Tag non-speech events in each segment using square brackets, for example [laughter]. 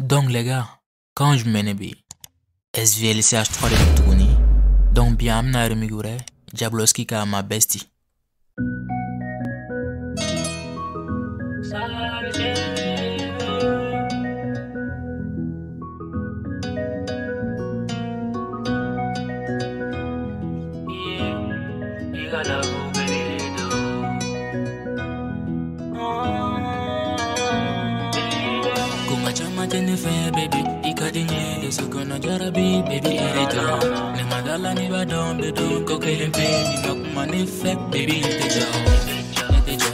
Donc les gars, quand je mène B, SVLCH3 de donc bien amna remigure, Jabloski ka ma bestie. Ikadinye le sukono jarabi baby erejo ne madala ni badon bedo ko kelen pe ni makuma ne fe baby te jo. Ne te jo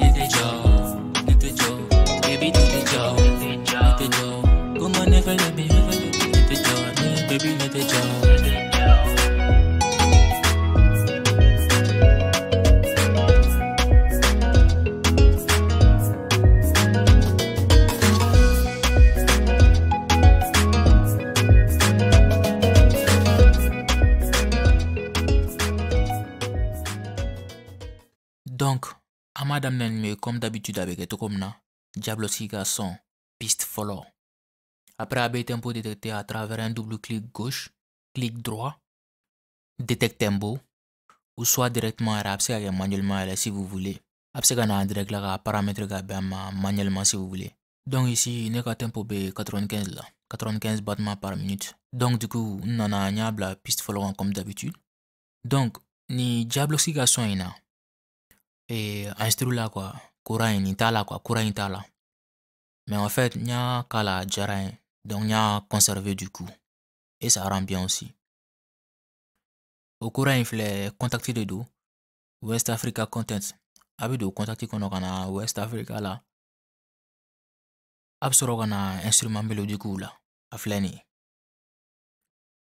ne te jo ne te jo baby ne te jo ne te jo. Kuma ne fe baby ne te jo ne baby ne te jo à madame Nenme, comme d'habitude avec Etokomna, Diablo Siga son piste follow. Après avoir tempo détecté à travers un double clic gauche, clic droit, détecte tempo, ou soit directement à rapse manuellement si vous voulez. A direct là, paramètre manuellement si vous voulez. Donc ici, il n'y a tempo B 95 là, 95 battements par minute. Donc du coup, on a un piste follow comme d'habitude. Donc, ni Diablo Siga son ina. eh, instruire quoi courant en Italie quoi courant en Italie mais en fait n'y a qu'à la jarin donc n'y a conservé du coup. Et ça rend bien aussi. Au courant il fallait contacter de dos West Africa Content abidou contacter qu'on aura na West Africa là. Absolument qu'on a instrument mélodique là à flâner.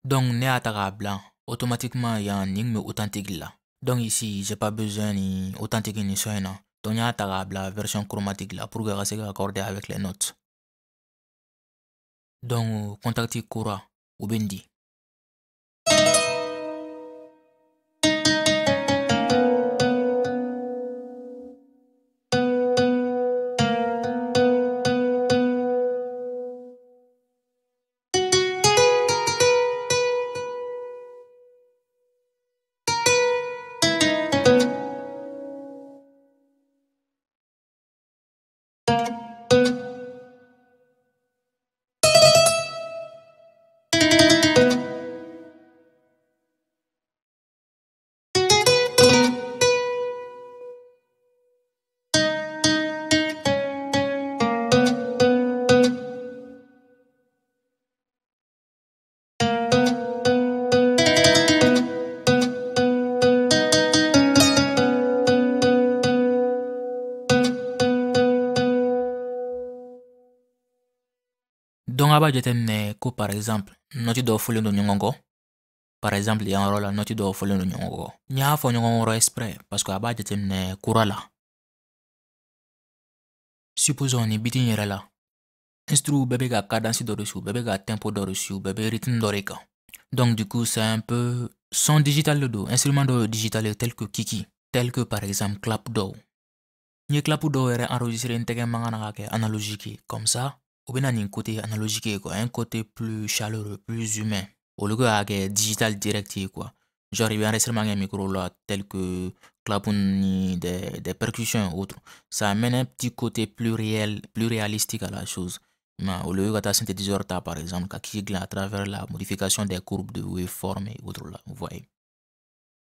Donc n'y a blanc automatiquement il y a un ligne authentique là. Donc ici, j'ai pas besoin ni authentique ni soin. Donc, il y a la version chromatique là pour que ça accorder avec les notes. Donc, contactez Kura ou Bendi. À bas de ko par exemple, noti do fulen do nyongo. Par exemple, il y a un rôle noti do fulen do nyongo. Nya fo nyongo exprès parce que à bas de kurala. Supposons ni bitin yere la. Instru bébé ga cadence do reçu, bébé ga tempo do reçu, bébé rythme do reka. Donc du coup, c'est un peu son digital de do, instrument de digital tel que Kiki, tel que par exemple Clapdo. Ni Clapdo est enregistré intégralement mangana analogique comme ça. Ou bien un côté analogique quoi. Un côté plus chaleureux plus humain. Au lieu de digital direct quoi. Genre il y a un micro là tel que clapoun des, des percussions autres. Ça amène un petit côté plus réel plus réalistique à la chose. Mais au lieu de synthétiseur t'as par exemple qui à travers la modification des courbes de waveform et autres là vous voyez.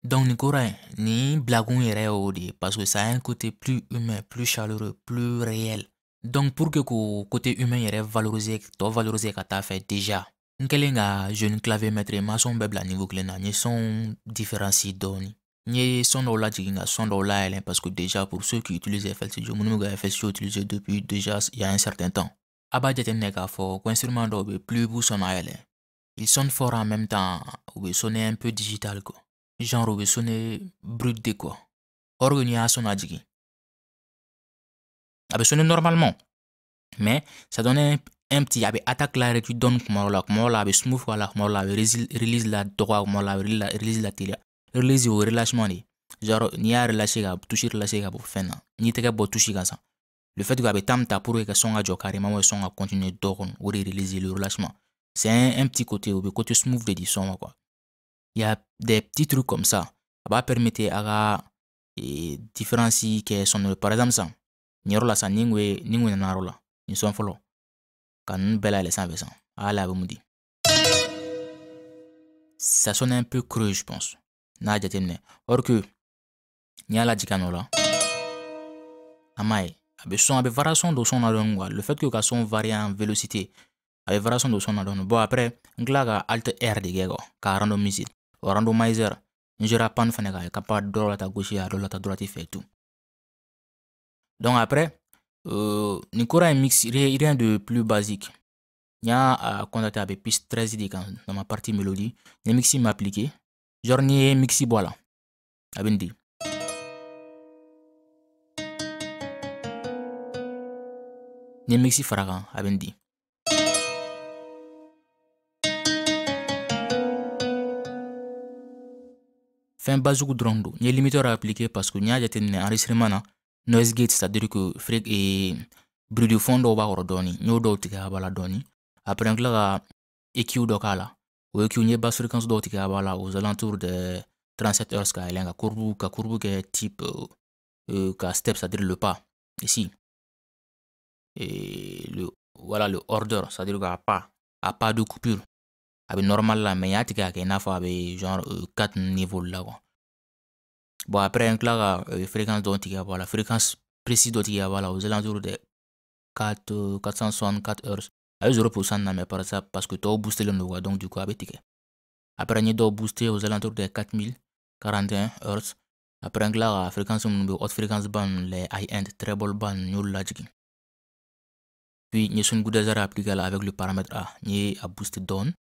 Donc ni courant ni blagoun est parce que ça a un côté plus humain plus chaleureux plus réel donc pour que le côté humain yɛrɛ valoriser tɔ valoriser ka taa fɛ déjà n kɛlen ka jeune clavier maître? Ma son bɛɛ bila niveau kelen na n ye son différencie dɔɔni n ye son dɔw lajigin ka son dɔw layɛlɛn parce que déjà pour ceux qui utilisent FL Studio minnu bɛ ka FL Studio utiliser depuis déjà il y a un certain temps. A b'a jateminɛ k'a fɔ ko instrument dɔw bɛ plus b'u sɔn a yɛlɛn ils sonnent fort en même temps u bɛ sonner un peu digital quoi. Genre u bɛ sonner brut de quoi. Or n'i y'a sɔn a jigin a bɛ sonner normalement. Mais ça donne un, petit a bɛ attaque la yɛrɛ tu donne kuma dɔ la kuma dɔ la a bɛ smooth a la kuma dɔ a bɛ release la dɔgɔya kuma dɔ la a bɛ release la teliya release o relâchement de genre n'i y'a relâché ka touche relâché ka bɔ fɛn na n'i tɛgɛ bɔ touche kan sisan le fait que tam ta pour que son a carrément son a continuer d'or ou de réaliser le relâchement. C'est un, un, petit côté le côté smooth de son quoi. Il y a des petits trucs comme ça. Ça va permettre à e, différencier que son par exemple ça nyoro la sa ningwe ningwe na rola ni son folo kan bela les sans versant ala bumudi ça sonne un peu creux je pense n'a jatemne or que nyala jikanola amai abe son abe variation de son na le fait que ka son varie en vélocité abe variation de son na bon après ngla ka alt r de gego ka o randomizer njera pan ka ka dɔ la ta gauche a dɔ la ta fɛ donc après euh, nin kora mix rien de plus basique n y'a contacté avec piste 13 de kan dans ma partie mélodie. Ni mixi m'a appliqué. Ye mixi bɔ a la a bɛ nin di ni mixi fara kan a bɛ nin di fɛn basique n ye limiteur appliqué parce que n y'a jateminɛ enregistrement na noise gate c'est à dire que bruit de fond dɔw b'a kɔrɔ dɔɔni n y'o dɔw tigɛ ka bɔ a la dɔɔni après n tila ka EQ dɔ k'a la o EQ n ye basse fréquence dɔw tigɛ ka bɔ a la aux alentours de 37 heures ka yɛlɛn ka courbe ka courbe kɛ type euh, euh, step c'est à dire le pas ici. Et le voilà le order c'est à dire ka pas a pas de coupure. A bɛ normal la mais n y'a tigɛ ka kɛ i n'a fɔ a bɛ genre euh, 4 niveau la quoi après n tila ka fréquence dɔ tigɛ ka bɔ a la fréquence précise dɔ tigɛ ka bɔ a la aux alentours de 4 euh, 464 heures. A bɛ 0% na mais par ça parce que tɔw boostelen don quoi donc du coup a bɛ après n ye booster aux alentours de 4041 heures. Après n tila ka fréquence minnu haute fréquence ba les high end treble ba ninnu n puis n ye son goudazar appliqué avec le paramètre A. N ye a booster dɔɔni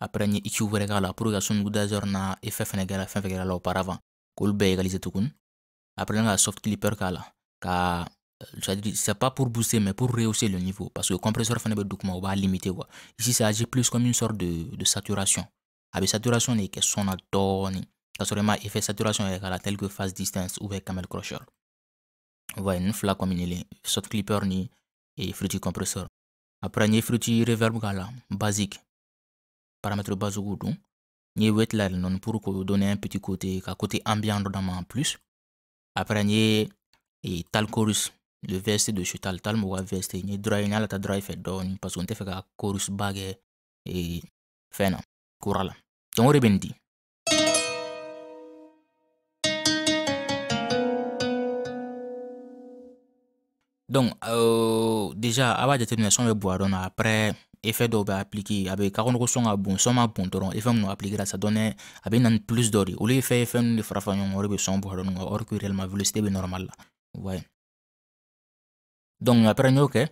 après n ye EQ wɛrɛ k'a la pour ka son goudazar na effet fɛnɛ kɛra fɛn fɛn kɛra la auparavant. K'olu bɛɛ égaliser tugun après n ka soft clipper k'a la ka c'est pas pour booster mais pour rehausser le niveau. Parce que compresseur fɛnɛ bɛ duguma o b'a limiter quoi. Ici ça agit plus comme une sorte de, de saturation. A bɛ saturation de kɛ son na dɔɔni ka ma effet saturation yɛrɛ k'a tel que phase distance ou bien camel crusher. Ouais nin fila combinelen soft clipper ni et fruity compresseur. Après n ye fruity reverb k'a basique paramètre basique dun n ye wet line nɔni pour donner un petit côté ka côté ambiant dɔ d'a ma en plus. Après n ye e, tal chorus le VST de chez tal tal mɔgɔ ka VST n ye dry n y'a lata dry fɛ dɔɔni parce que n tɛ fɛ ka chorus ba kɛ e, fɛn na kura la donc o de bɛ nin di donc euh, déjà a b'a jateminɛ sɔn bɛ bɔ a dɔn na après dɔw bɛ a bɛ ka kɔnɔ ko sɔn ka bon sɔn ma bon dɔrɔn minnu la ça donne a bɛ na ni plus dɔ de olu ye fɛn ye fɛn minnu de fara fara ɲɔgɔn kan o de bɛ sɔn bɔ a dɔn or que réellement vélocité bɛ normal la. Ouais. Donc après n y'o kɛ.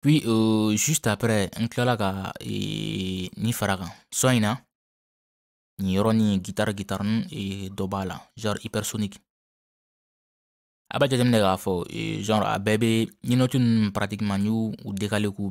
Puis euh, juste après n tilala ka e, ni fara kan. Sɔn in na nin yɔrɔ ni guitare guitare dɔ b'a la genre hypersonique. A b'a jateminɛ k'a fɔ genre a bɛɛ bɛ ɲinɔti ninnu pratiquement n y'u k'u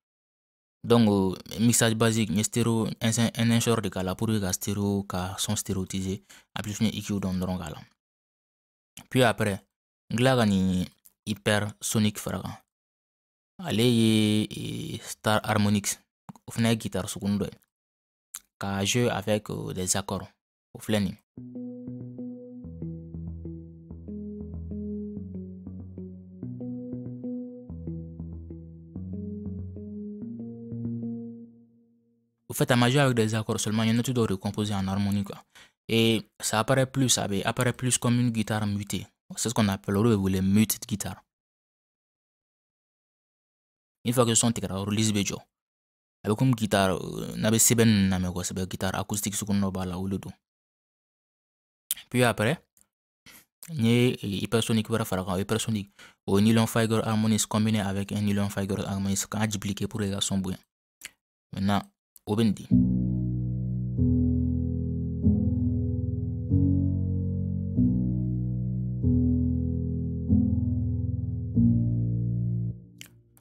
donc euh, mixage basique n un insert de k'a la pour ka stéréo ka son stéréotisé a plus n ye EQ dɔn dɔrɔn k'a puis après n nin hypersonic fara kan ale ye star harmonix o fana ye guitare suguni dɔ ye jouer avec euh, des accords. O filɛ nin fait, à majeur avec des accords seulement, il y a une autre de composer en harmonie. Quoi. Et ça apparaît plus, ça apparaît plus comme une guitare mutée. C'est ce qu'on appelle le mute guitare. Une fois que son est release bejo. Avec comme guitare, n'avait seben n'ame quoi, c'est guitare acoustique ce qu'on a là ou le dos. Puis après, il y a hypersonique wɛrɛ fara kan hypersonique o nylon fiber harmonies combiné avec un nylon fiber harmonies kan dupliqué pour que son bonya maintenant o bɛ nin di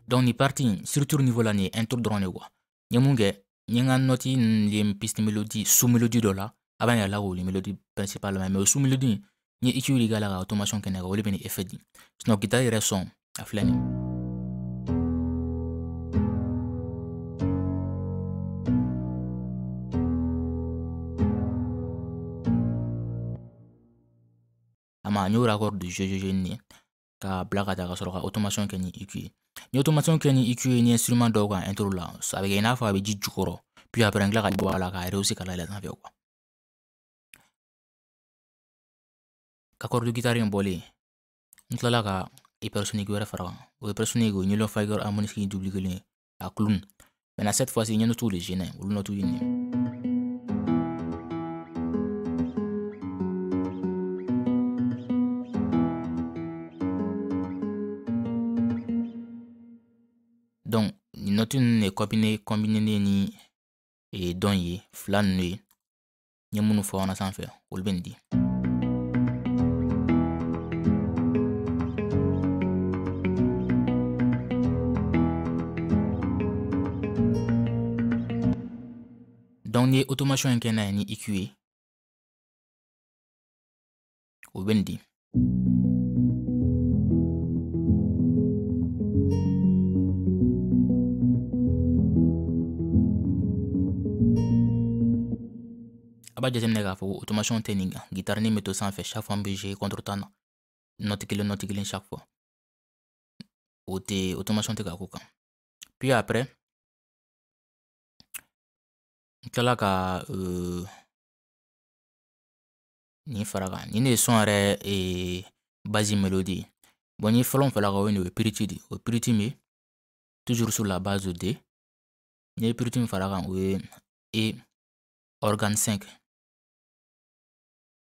donc nin parti in surtout niveau la nin ye intro dɔrɔn de kuwa n ye mun kɛ n ye n ka nɔti ninnu ye piste mélodie sous mélodie dɔ la a b'a yira la k'o ye mélodie principale la mɛ o sous mélodie n ye EQ de k'a la ka automation kɛ n'a kan o de bɛ nin effet di sinon guitare yɛrɛ son a filɛ nin an y'o record de jeu jeu ni ka bila ka taa ka sɔrɔ ka automation kɛ ni EQ ye ni automation kɛ ni EQ ye ni instrument dɔw kan intro la a bɛ kɛ i n'a fɔ a bɛ ji jukɔrɔ puis après n tila ka bɔ a la k'a rehausser ka layɛlɛ sanfɛ quoi ka kɔrɔdu gitari in bɔlen n tilala ka hypersonic wɛrɛ fara kan o hypersonic o ɲɛlɔ fagɛr harmonique duplikelen a kulun maintenant cette fois ci ɲɛnɛ t'u le gêner olu nɔ t'u ye ɲɛ tun ne kombine kombinelen ni e, dɔn ye fila ninnu ye n ye minnu fɔ ɲɛna sanfɛ olu bɛ nin di. donc n'i ye automation in kɛ n'a ye ni EQ ye o bɛ nin di. Aba dezem nega fo automation teninga, gitar ni meto sanfe, chaque fois mbi jere kontro tan, non. noti kilin noti kilin chaque fois. O te automation te ka kan. Puis après, kila ka euh, nin fara kan, nin de son yɛrɛ e, basi melodi ye. Bon, ni fɔlɔ min fɔla ka o ye nin o ye piriti de o piriti min toujours sur la base de D. N'i ye piriti min fara kan o ye euh, E organe 5.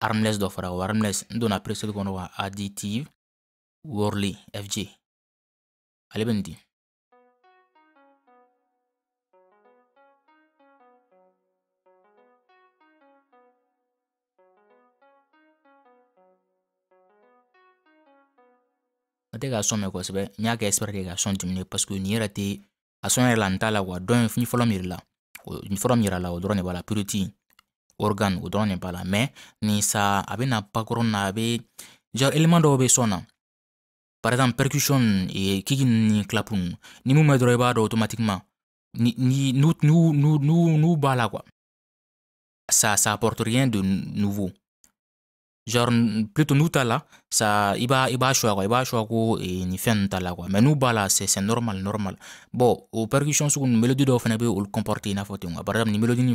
armless dɔ fara o armless n donna preset kɔnɔ ka additive worley fj ale bɛ nin di n tɛ ka sɔn mɛn kosɛbɛ n y'a kɛ exprès de ka sɔn diminuer parce que nin yɛrɛ tɛ a sɔn yɛrɛ la n t'a la kuwa dɔn ni fɔlɔ min yirala ni fɔlɔ min yira la o dɔrɔn de b'a la purity organe o dɔrɔn de b'a la nin sa a bɛ na bakɔrɔn na a bɛ dɔw par exemple percussion et kiki ni clap ni mun bɛ dɔrɔn i automatiquement ni ni n'u n'u n'u ça ça apporte rien de nouveau. Genre plutôt n'u t'a la ça i b'a i b'a choix quoi i b'a choix ko quoi mais c'est c'est normal normal. Bon o percussion sugu ninnu mélodie dɔw fana bɛ comporter par exemple nin mélodie nin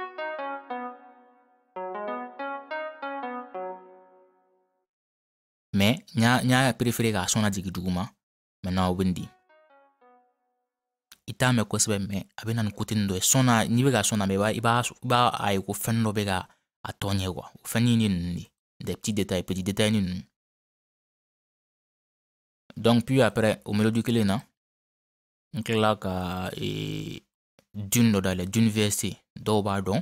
n y'a préféré k'a sɔn na jigin duguma. O bɛ nin di i t'a mɛn kosɛbɛ a bɛ na ni nin dɔ ye. Sɔn na n'i bɛ ka sɔn na mɛ i b'a i b'a a ye ko fɛn dɔ bɛ ka a tɔ ɲɛ o fɛn ninnu de. Détails petits détails ninnu. Donc puis après o mélodie kelen na n tilala ka ee dɔ dayɛlɛ dɔw b'a dɔn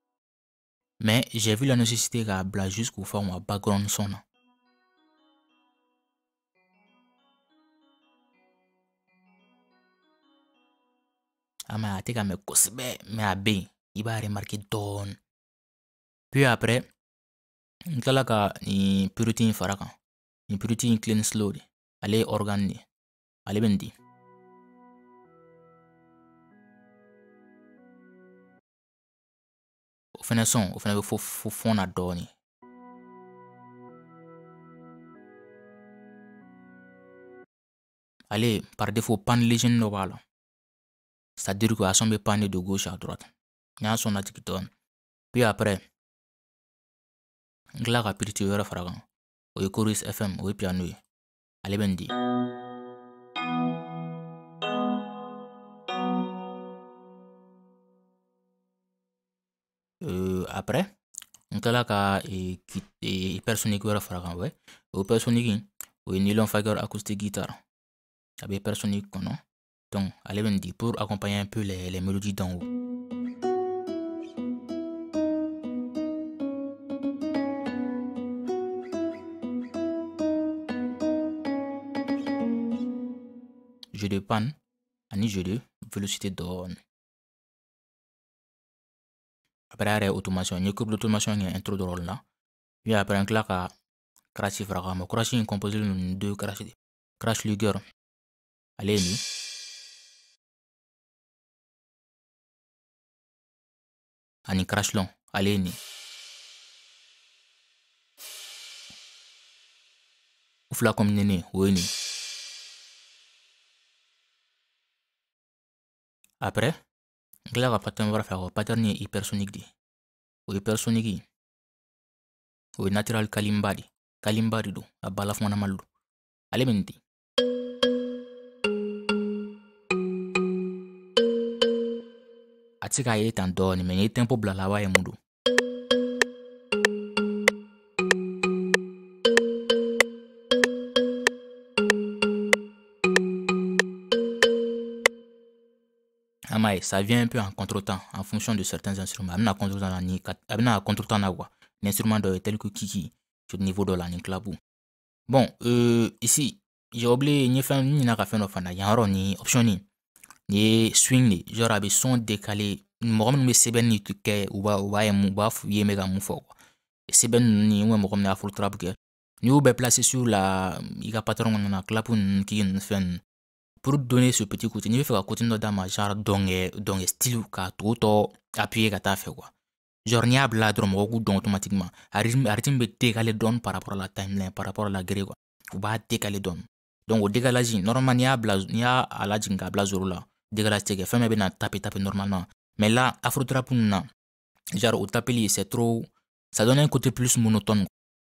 mais j'ai vu la nécessité réable jusqu'au format background son. ama ah, a teka me kosɛbɛ mɛ a be yen i b'a remarke dɔɔni puis après n tilala ka nin puruti in fara kan nin puruti in clean slow de ale ye organ de ale bɛ nin di fɛnɛ sɔn o fɛnɛ bɛ fo fɔn na dɔɔni. Ale par défaut pan légine dɔ b'a la. C'est-à-dire que a son bɛ pan de gauche à droite. N y'a sɔn natigi dɔɔni puis après n tila ka piriti wɛrɛ fara kan. O ye chorus fm o ye piano ye. Ale bɛ nin di après n kilala ka hypersonic wɛrɛ fara kan o hypersonic o ye nylon fager acoustic guitar a bɛ hypersonic kɔnɔ donc ale bɛ nin di pour accompagner un peu les, les mélodies d'en haut. Jeu de panne ani jeu de vélocité dɔɔni après yɛrɛ automation n ye kɛ dɔrɔn la puis après n tila ka crash fara kan crash in composé no ni deux crash de crash luger ale ye nin ani ye fila ye nin après? N tila ka pattern wɛrɛ fɛ ye hypersonic di o hypersonic o ye natural kalimba de don a balafumanamali don ale di se k'a ye tan dɔɔni mɛ n ye tempo bila ye mun don Amaye, ça vient un peu en contretemps en fonction de certains instruments. A bɛna contretemps na ni a bɛna contretemps na. L'instrument dɔ tel que Kiki sur niveau dɔ la ni clapou. Bon, euh, ici, j'ai oublié n ye fɛn n ɲinɛ ka fɛn dɔ fana yan yɔrɔ ni option ni nin ye swing de genre a bɛ son décalé mɔgɔ minnu bɛ sɛbɛnni kɛ u b'a u b'a ye mun u b'a f'u ye n bɛ ka mun ni ou mɔgɔ min y'a full trap kɛ n'i y'u bɛɛ placer sur la i ka patron kɔnɔna na clapou ninnu kiki ninnu fɛn ninnu pour donner ce petit côté. N'i bɛ fɛ ka dɔ d'a ma dɔnkɛ dɔnkɛ style ka tugu tɔ ka taa fɛ n'i y'a bila dɔrɔn mɔgɔw k'u dɔn automatiquement. A rythme a rythme bɛ décaler dɔɔni par rapport à la timeline par rapport à la quoi. U b'a décaler dɔɔni o normalement n'i y'a bila n'i y'a lajigin k'a bila zoro la décalage tɛ kɛ fɛn bɛɛ bɛ na taper taper normalement. Mais là afro trap ninnu na au tapeli c'est trop ça donne un côté plus monotone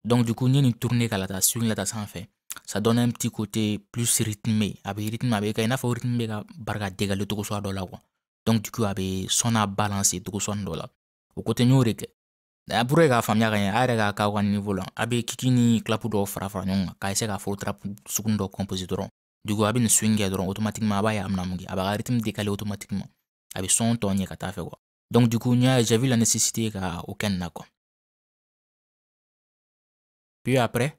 donc du coup ka la la taa sanfɛ ça donne un petit côté plus rythmé. A bɛ rythme a bɛ kɛ rythme bɛ ka barika dégaler cogo suguya dɔ la donc du coup a bɛ son n'a balancer cogo suguya dɔ la côté n y'o de kɛ pour que k'a faamuya ka a k'a ka niveau la a kiki ni clap dɔw fara fara ɲɔgɔn kan k'a essayer k'a trap sugu dɔ composer du coup a bɛ nin swing automatiquement a b'a ye a bɛna mun a ka rythme décaler automatiquement. A bɛ son tɔ ka donc du coup j'ai vu la nécessité ka o kɛ nin na quoi puis après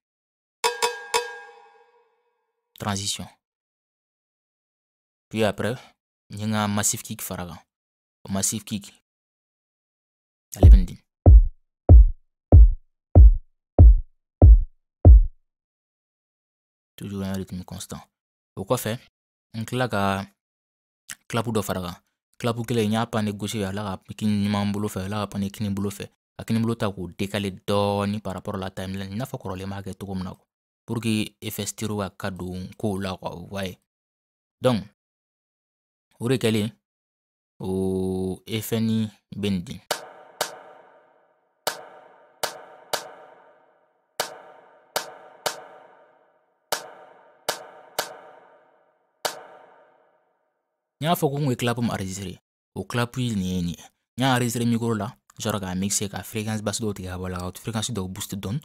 transition. Puis après n ye n ka massive kick fara kan o massive kick di toujours un rythme constant. O kɔfɛ n tilala ka clap dɔ fara kan clap kelen n y'a pan ne gauche a la kini bolo fɛ a la kini bolo fɛ ka kini bolo ta k'o par rapport à la timeline pour que stéréo ka don kow la vous voyez. Donc o de kɛlen o efɛni bɛ nin di n y'a fɔ ko n kun ye clap min enregistré o clap nin ye nin ye n y'a la genre k'a mixer ka fréquence basse dɔw tigɛ ka bɔ a la ka fréquence dɔw boost dɔɔni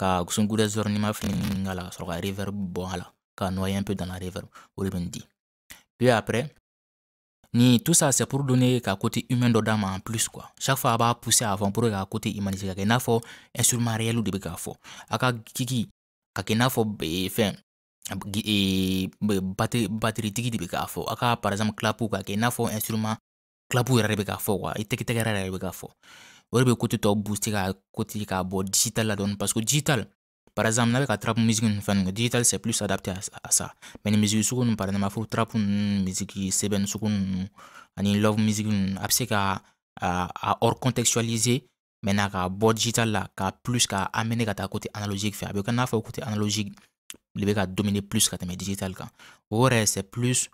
ka sonoriseur n'i ma fili k'a la ka sɔrɔ ka reverb bɔ a ka noyer un peu dans la reverb o de bɛ nin di puis après ni tout ça c'est pour donner ka côté humain dɔ d'a en plus quoi. Chaque fois a b'a pousser fond pour que ka côté humaniser ka kɛ i n'a instrument réel de bɛ k'a fɔ a ka kiki ka kɛ i n'a fɔ fɛn bateritigi de bɛ k'a fɔ a par exemple clap ka kɛ i instrument clap yɛrɛ de bɛ k'a fɔ quoi. I tɛgɛ tɛgɛ yɛrɛ de bɛ k'a fɔ o de bɛ tɔ booster ka côté k'a bɔ digital la dɔɔni parce que digital par exemple n'a bɛ ka trap musique ninnu fɛn digital c'est plus adapté à, ça mais ni musique sugu ninnu par exemple a trap ninnu musique sɛbɛnni sugu ninnu ani love musique ninnu a bɛ se a, a hors contextualiser maintenant k'a bɔ digital la ka plus ka amener ka taa côté analogique fɛ a bɛ kɛ n'a fɔ côté analogique de bɛ ka dominer plus ka tɛmɛ digital kan o yɛrɛ c'est plus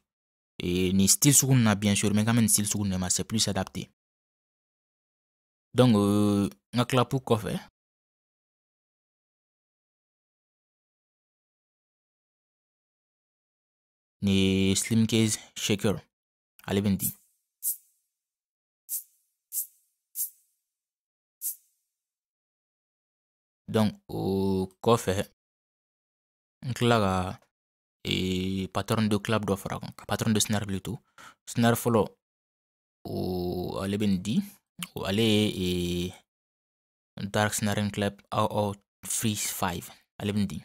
et ni style sugu bien sûr mais quand même style sugu ninnu ma c'est plus adapté n ka clap kɔfɛ ni ye slim case shaker ale bɛ nin di o kɔfɛ n tila ka patron de clap dɔ fara kan patron de snare plutôt. Snare fɔlɔ o nin o ale ye e, dark snaring clap aw aw freeze 5 ale bɛ di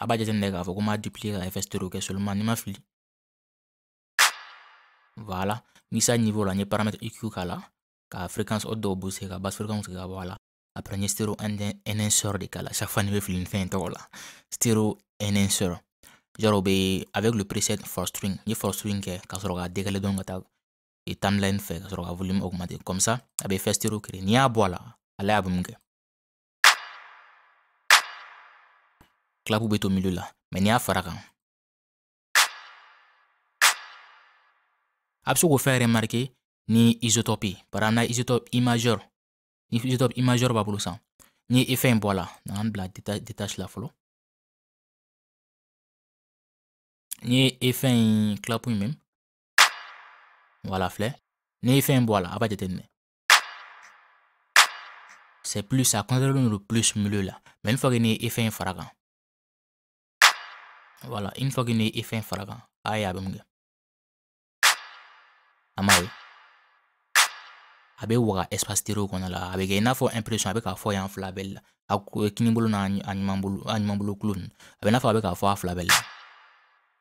a b'a jateminɛ k'a fɔ ko m'a duplier ka effet stéréo kɛ seulement n'i ma fili voilà misa niveau la n ye paramètre iq k'a la ka fréquence haute dɔw booster ka basse fréquence ka bɔ a la après n ye stéréo enhanceur de k'a la chaque fois ni bɛ fili ni fɛn in tɔgɔ la un enhanceur genre bɛ avec le preset for string ye for string kɛ ka sɔrɔ ka décaler dɔɔni ka taa et timeline fɛ ka sɔrɔ ka volume augmenter comme ça a bɛ effet stéréo n'i y'a bɔ a la y'a bɛ mun kɛ clap bɛ to milieu la mais n'i y'a fara kan a bɛ se k'o fɛn remarquer ni isotope ye exemple n'a isotope i ni isotope i b'a bolo san n'i ye in bɔ a la na ka bila détache la fɔlɔ Nye e fen yon klap pou yon menm. Wala fle. Nye e fen yon bo la. A pa jete nne. Se plus a kontre loun lou plus mle la. Men yon fwa ki nye e fen yon faragan. Wala. Yon fwa ki nye e fen yon faragan. A ya be mge. Ama we. A be waka espas tiro konan la. A be gen yon fwa impresyon. A be ka fwa yon flabel la. A kini bolo nan anman bolo klon. A be nan fwa a be ka fwa flabel la.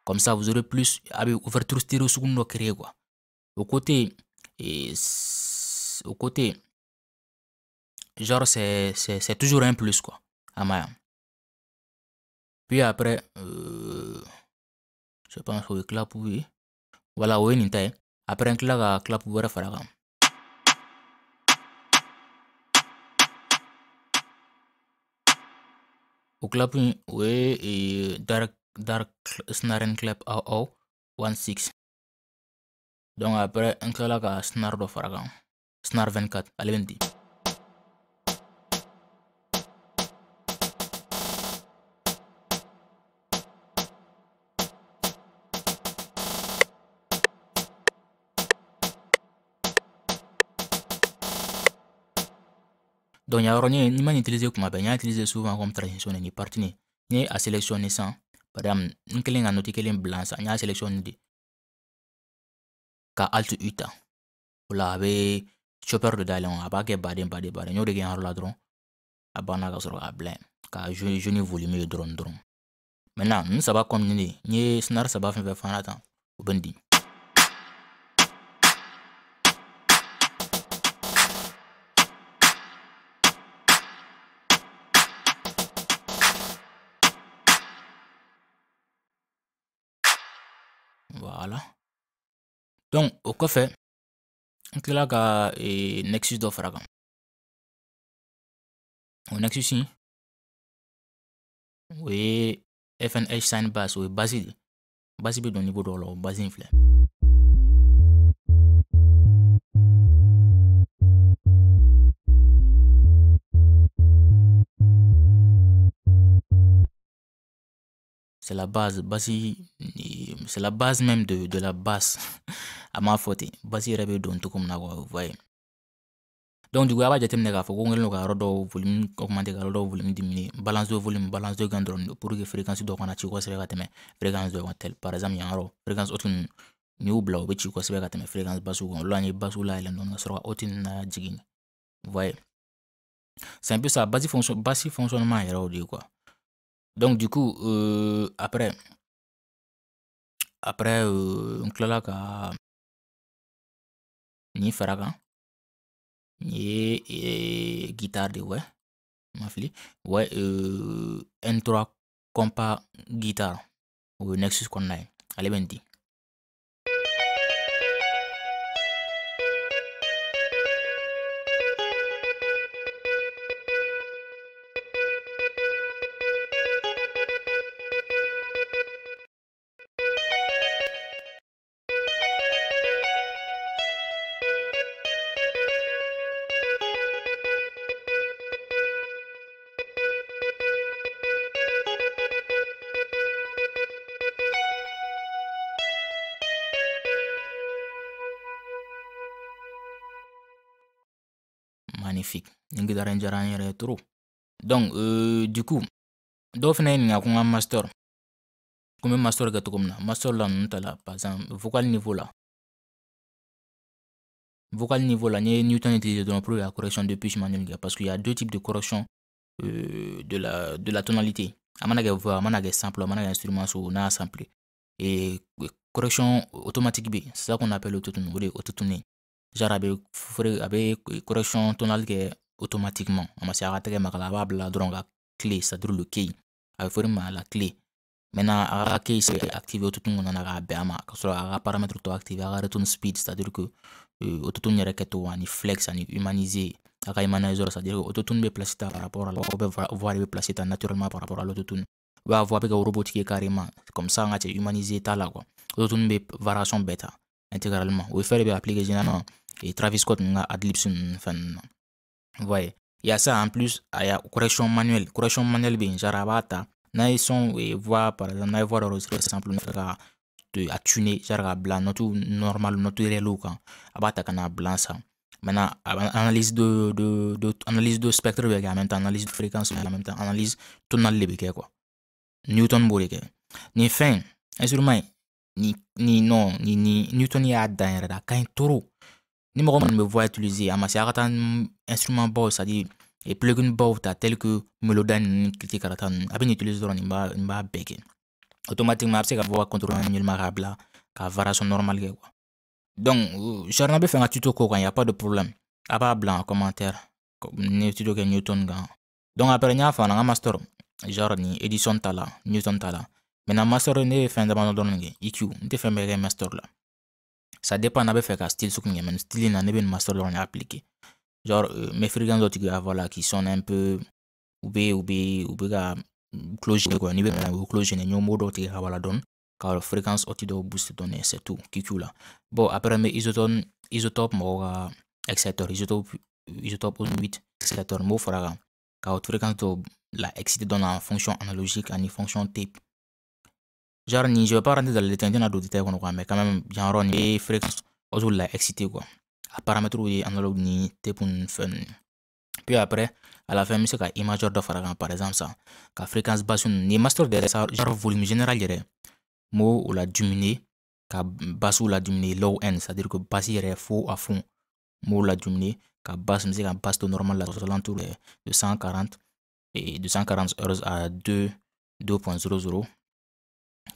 Comme ça vous aurez plus. A bɛ ouverture stéréo dɔ créer quoi. Au côté et au côté genre c'est c'est toujours un plus quoi m'a ye puis après euh, je pense ye clap ye voilà o ye nin ta ye après n tila ka clap wɛrɛ fara kan o clap in o ye dark dark snaring clap aw aw 16 donc après n tilala ka snar dɔ fara kan snar 24 ale bɛ di Donc, yɔrɔ ni ni ma utiliser kuma bɛɛ n y'a utiliser souvent comme transition ni partie ni n ye a sélectionner sisan Padam, n kelen nga noti kelen blan sa, n y'a seleksyon di. Ka alt uta. O la, a be chopper do dalen, a ba ke baden baden baden. Nyo de gen haro la dron. A ba na ka soro ka blan. Ka jouni volume yo dron dron. Menan, n saba kom nini, nye snar saba fin fe fan atan. O ben di. O kɔfɛ n tilala ka e, dɔ fara kan o in o ye sign bass o ye de basi bɛ don dɔw la o in filɛ c'est la base. Basi c'est la base même de, de la basse. [laughs] A m'a fɔ ten basi yɛrɛ bɛ don cogo min na voyez. Donc du coup a b'a jateminɛ k'a fɔ ko n kɛlen volume augmenter ka volume diminuer balance de volume balance gain dɔrɔn pour que fréquence dɔ kana ci kosɛbɛ ka tɛmɛ fréquence dɔ kan tel. Par exemple yan yɔrɔ fréquence haute ninnu n'i y'u bila u bɛ ci kosɛbɛ ka fréquence basse kan olu an ye basse layɛlɛn dɔɔni ka sɔrɔ ka na vous voyez. C'est un peu ça. Basi fonction basi fonctionnement yɛrɛ o de quoi donc du coup euh, après après euh, n kilala ka nin fara kan nin ye eh, guitare de ouais ma fili ouais euh, n3 compa guitare o ye nexus kɔnɔna ye ale bɛ nin di diyara n ye donc euh, du coup dɔw fɛnɛ ye ɲininka ko n master ko n bɛ master kɛ na? Master la ninnu la par vocal niveau la vocal niveau là, Newton utilisé dans pour la correction de pitch manuel parce qu'il y a deux types de correction euh, de, la, de la tonalité. Amanage voix, amanage sample, amanage instrument sur na sample. Et correction automatique c'est ça qu'on appelle l'autotune, autotune. Genre avec avec correction tonale qui est automatiquement. On se arrêter makala ba bla dron la clé, c'est-à-dire le key. Avec vraiment la clé. Maintenant, à key c'est activé autotune on en a bama. Parce que à paramètre à return speed, que autotune yɛrɛ kɛcogo ani flex a ka humaniser c'est à dire que place ta par rapport à la bɛ place ta naturellement par rapport à l'autotune i b'a voix bɛ kɛ robotique carrément comme ça n ka cɛ quoi autotune bɛ variation intégralement o de généralement et Travis Scott ka ninnu vous voyez il y a ça en plus a y a correction manuelle. Correction manuelle bɛ yen genre a b'a ta n'a par exemple n'a ye voix enregistré sample fɛ ka a tuner genre ka bila note normal note réel kan a b'a ta ka n'a bila sa maintenant analyse de de de analyse de spectre kɛ en même temps analyse de fréquence en même temps analyse tonale de bɛ quoi. Newton b'o de kɛ nin instrument ni ni non ni ni newton y'a dan yɛrɛ de a trop ni mɔgɔ minnu bɛ voix utiliser a ma se a ka taa instrument baw c'est à dire et plugin baw ta tel que meloda ninnu cliquer karata ninnu a bɛ nin utiliser dɔrɔn nin b'a nin b'a bɛɛ kɛ. Automatiquement a bɛ se ka voix contrôle manuellement k'a bila ka variation normale kɛ quoi. Donc charna bɛ fɛ ka tuto k'o kan y a pas de problème. A b'a bila en commentaire ni tuto kɛ newton kan. Donc après n y'a fɔ an ka master genre ni edison ta la newton ta la. Maintenant master ne ye fɛn damadɔ dɔrɔn kɛ eq n tɛ fɛn bɛɛ kɛ master la ça dépend n'a bɛ fɛ ka style sugu ɲɛ mais style na ne bɛ nin master dɔrɔn de appliquer genre euh, mes fréquences dɔ tigi voilà qui sont un peu u bɛ u bɛ u bɛ ka close quoi n'i bɛ na o close ne ɲɔgɔn dɔw tigɛ ka wala dɔɔni ka fréquence haute dɔw boost dɔɔni c'est tout QQ la bon après n bɛ isotope isotope mɔgɔw ka isotope isotope 8 exciteur n b'o fara kan ka fréquence dɔw la exciter dɔɔni en fonction analogique ani fonction tape genre ni je vais pas rentrer dans le détail n tɛna don détail kɔnɔ quoi mais quand même yɔrɔ nin ye fréquence la exciter quoi. A paramètres ye analogue ni tape ni fɛn ninnu puis après à la fin n bɛ imageur par exemple ka fréquence basse ni master de sa genre volume général yɛrɛ n b'o o la diminuer ka basse la diminuer low end c'est à dire que basse yɛrɛ fo à fond. N la diminuer ka basse n bɛ basse to normal la aux alentours de 140 et de 140 Hz à 2 2.00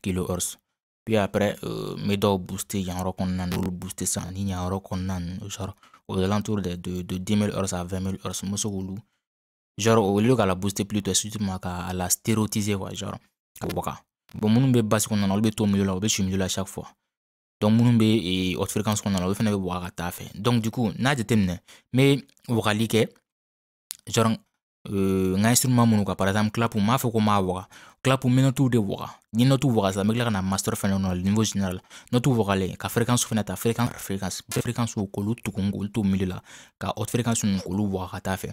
kHz puis après euh, dɔw booster yan yɔrɔ kɔnɔna na olu booster ni genre aux alentours de, de, de 10 000 Hz à 20 000 Hz n bɛ se k'olu genre au lieu la booster plutôt surtout k'a la stéréotiser quoi genre bon minnu bɛ basi kɔnɔna na chaque fois. Donc minnu bɛ haute fréquence kɔnɔna fɛ donc du coup n'a jateminɛ n bɛ wagali kɛ genre euh, instrument par exemple clap n m'a b'a kila pour notu de waga ni notu waga sa mekla kana master fana nɔ niveau général notu wagalen ka fréquence fana ta fréquence fréquence fréquence k'olu tugun k'olu to milieu la ka haute fréquence ninnu k'olu waga ka taa fɛ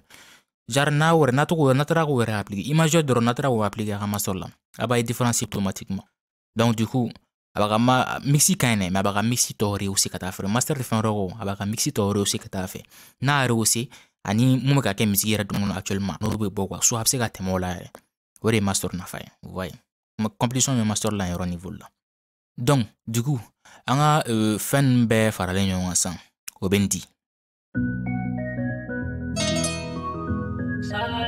jar n'a wɛrɛ n'a n'a taara k'o wɛrɛ appliquer. Imageur dɔrɔn n'a taara k'o appliquer a ka master la a b'a ye différence automatiquement donc du coup a ka ma mixi ka ɲi b'a ka mixi tɔ réussi ka taa fɛ master de fɛn wɛrɛ kɔ ka mixi tɔ réussi ka taa fɛ n'a réussi ani mun bɛ ka kɛ actuellement n'olu bɛ bɔ so a bɛ ka tɛmɛ ore master na fay voye ma complétion me master la yoro niveau la donc du coup on anga euh, fen be farale nyon ansan obendi. Sala